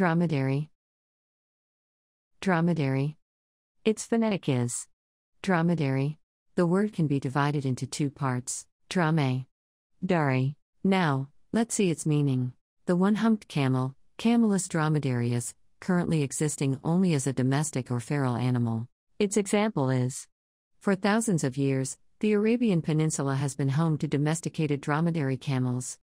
Dromedary. Dromedary. Its phonetic is dromedary. The word can be divided into two parts drame, dari. Now, let's see its meaning. The one humped camel, Camelus dromedarius, currently existing only as a domestic or feral animal. Its example is For thousands of years, the Arabian Peninsula has been home to domesticated dromedary camels.